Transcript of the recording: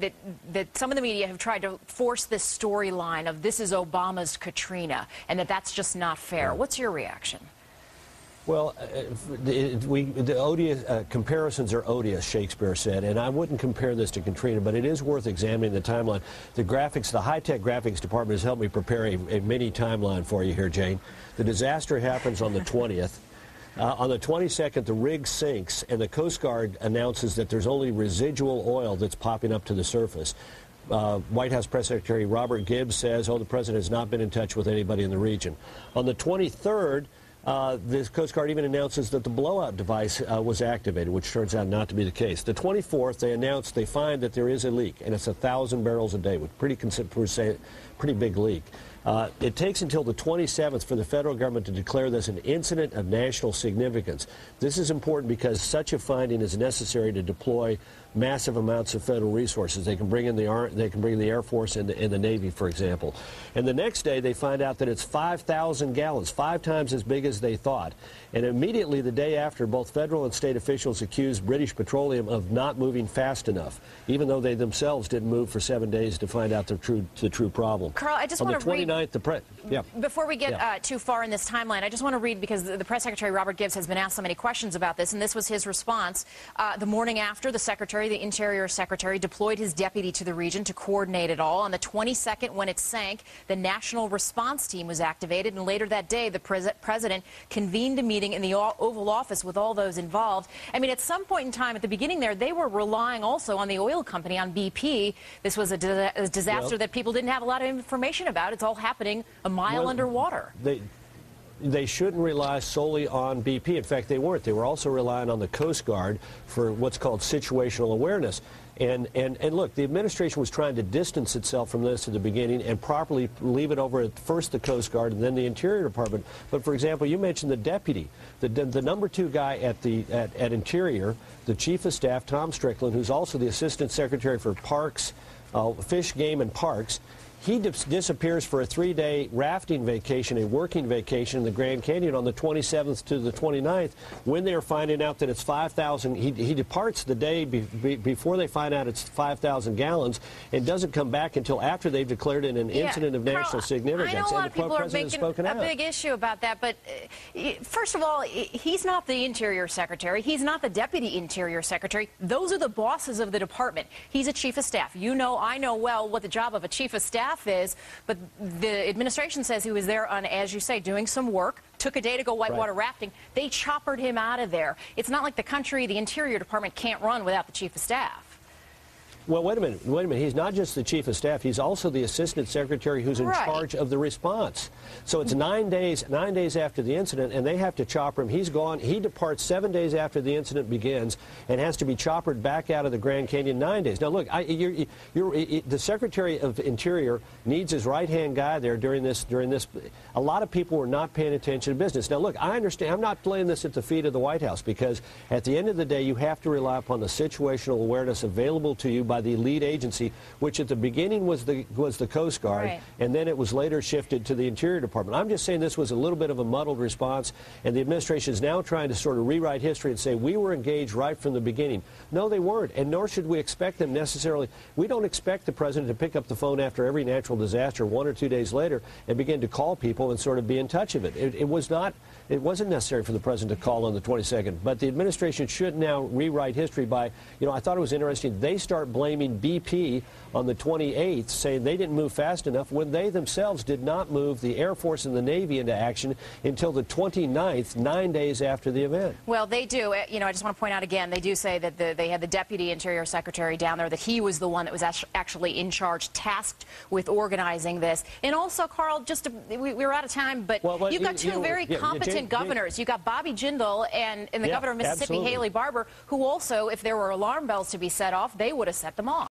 that, that some of the media have tried to force this storyline of this is Obama's Katrina and that that's just not fair. What's your reaction? Well, uh, it, we, the odious, uh, comparisons are odious, Shakespeare said, and I wouldn't compare this to Katrina, but it is worth examining the timeline. The graphics, the high-tech graphics department has helped me prepare a, a mini timeline for you here, Jane. The disaster happens on the 20th. Uh, on the 22nd, the rig sinks, and the Coast Guard announces that there's only residual oil that's popping up to the surface. Uh, White House Press Secretary Robert Gibbs says, oh, the president has not been in touch with anybody in the region. On the 23rd, uh, the Coast Guard even announces that the blowout device uh, was activated, which turns out not to be the case. The 24th, they announce they find that there is a leak, and it's a thousand barrels a day, with pretty pretty big leak. Uh, it takes until the 27th for the federal government to declare this an incident of national significance. This is important because such a finding is necessary to deploy massive amounts of federal resources. They can bring in the they can bring in the Air Force and the, and the Navy, for example. And the next day, they find out that it's 5,000 gallons, five times as big as they thought. And immediately, the day after, both federal and state officials accused British Petroleum of not moving fast enough, even though they themselves didn't move for seven days to find out the true the true problem. Karl, I just On want the 29th, read, the pre yeah. Before we get yeah. uh, too far in this timeline, I just want to read because the, the, press secretary Robert Gibbs has been asked so many questions about this, and this was his response. Uh, the morning after, the secretary, the Interior Secretary, deployed his deputy to the region to coordinate it all. On the 22nd, when it sank, the National Response Team was activated, and later that day, the pres president convened a meeting in the Oval Office with all those involved. I mean, at some point in time, at the beginning there, they were relying also on the oil company, on BP. This was a, di a disaster well, that people didn't have a lot of information about. It's all happening a mile well, underwater. They they shouldn't rely solely on BP. In fact, they weren't. They were also relying on the Coast Guard for what's called situational awareness. And, and, and look, the administration was trying to distance itself from this at the beginning and properly leave it over at first the Coast Guard and then the Interior Department. But for example, you mentioned the deputy, the, the number two guy at, the, at, at Interior, the Chief of Staff, Tom Strickland, who's also the Assistant Secretary for Parks, uh, Fish, Game, and Parks. He dis disappears for a three-day rafting vacation, a working vacation in the Grand Canyon on the 27th to the 29th. When they're finding out that it's 5,000, he, he, departs the day be, be, before they find out it's 5,000 gallons and doesn't come back until after they've declared it an yeah, incident of Karl, national significance. I know a lot of people are making a out. big issue about that, but uh, first of all, he's not the Interior Secretary. He's not the Deputy Interior Secretary. Those are the bosses of the department. He's a Chief of Staff. You know, I know well what the job of a Chief of Staff staff is, but the administration says he was there on, as you say, doing some work, took a day to go whitewater right. rafting. They choppered him out of there. It's not like the country, the Interior Department can't run without the chief of staff. Well, wait a minute. Wait a minute. He's not just the chief of staff. He's also the assistant secretary who's in right. charge of the response. So it's nine days, nine days after the incident, and they have to chopper him. He's gone. He departs seven days after the incident begins, and has to be choppered back out of the Grand Canyon nine days. Now, look, I, you're, you're, the Secretary of Interior needs his right-hand guy there during this. During this, a lot of people were not paying attention to business. Now, look, I understand. I'm not playing this at the feet of the White House because at the end of the day, you have to rely upon the situational awareness available to you by by the lead agency, which at the beginning was the was the Coast Guard, right. and then it was later shifted to the Interior Department. I'm just saying this was a little bit of a muddled response, and the administration is now trying to sort of rewrite history and say we were engaged right from the beginning. No, they weren't, and nor should we expect them necessarily. We don't expect the president to pick up the phone after every natural disaster one or two days later and begin to call people and sort of be in touch of it. It, it was not. It wasn't necessary for the president to call on the 22nd, but the administration should now rewrite history by, you know, I thought it was interesting. They start blaming BP on the 28th, saying they didn't move fast enough when they themselves did not move the Air Force and the Navy into action until the 29th, nine days after the event. Well, they do. Uh, you know, I just want to point out again, they do say that the, they had the Deputy Interior Secretary down there, that he was the one that was actually in charge, tasked with organizing this. And also, Karl, just to, we, are out of time, but well, you've got two you know, very yeah, competent yeah, governors. You've got Bobby Jindal and, and the yeah, governor of Mississippi, absolutely. Haley Barbour, who also, if there were alarm bells to be set off, they would have set them off.